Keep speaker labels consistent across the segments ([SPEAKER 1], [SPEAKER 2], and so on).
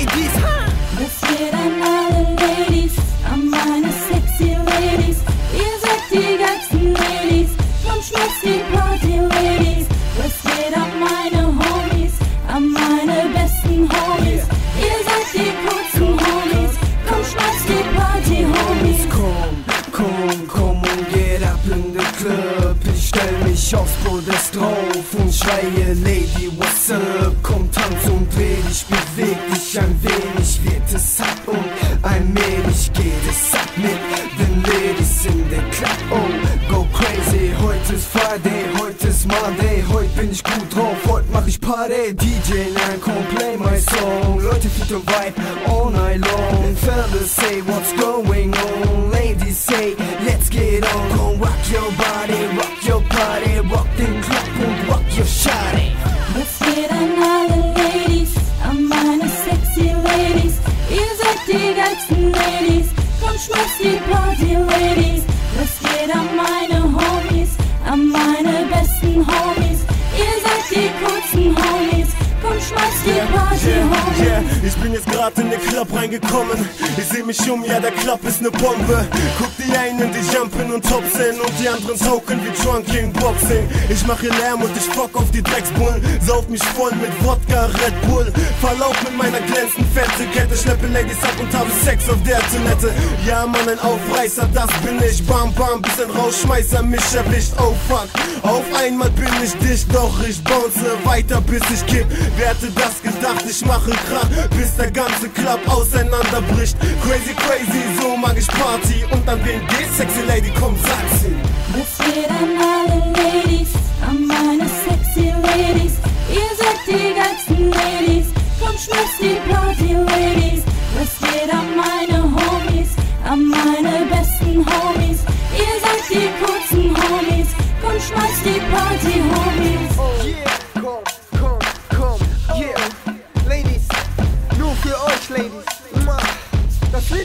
[SPEAKER 1] Ladies. Was geht an alle Ladies, an meine sexy Ladies? Ihr seid die geilsten Ladies, vom Schmerz die Party Ladies. Was geht an meine Homies, an meine besten Homies? Ihr seid die kurzen Homies, komm Schmerz die Party Homies. Komm, komm, komm und geht ab in den Club. Ich stell mich aufs Podest drauf und schreie Lady, what's up? Komm, tanz und dreh dich, bewegt. Party. DJ Nine, come play my song, Leute feel the vibe all night long. Fellas say what's going on, ladies say let's get on. Come rock your body, rock your body, rock den Club und rock your shawty.
[SPEAKER 2] Was geht an alle Ladies, meine sexy Ladies? Ihr seid die Ladies, komm schmeiß die Party Ladies. Was geht an meine Homies,
[SPEAKER 3] Yeah, ich bin jetzt grad in den Club reingekommen. Ich seh mich um, ja, der Club ist ne Bombe. Guck die einen, die jumpen und topsen und die anderen sauken wie Drunking Boxing. Ich mache Lärm und ich fuck auf die Drecksbullen. Sauf mich voll mit Wodka, Red Bull. Verlauf mit meiner glänzend fette Kette. Schleppe Ladies ab und habe Sex auf der Toilette. Ja, Mann, ein Aufreißer, das bin ich. Bam, bam, bisschen Rausschmeißer, mich erwischt. Oh fuck, auf einmal bin ich dicht, doch ich bounce weiter bis ich kipp. Wer hätte das gedacht? Ich mache Krach, bis der ganze Club auseinanderbricht. Crazy, crazy, so mag ich Party. Und an wen geht sexy Lady, komm, sag sie.
[SPEAKER 2] Was geht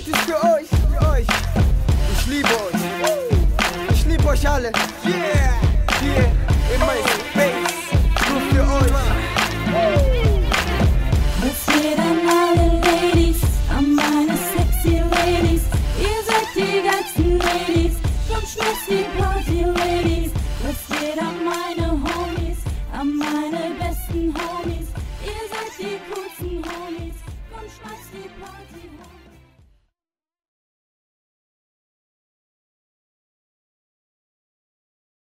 [SPEAKER 1] Lied ist für euch, für euch. Ich liebe euch. Ich liebe euch alle. Yeah, hier in meinem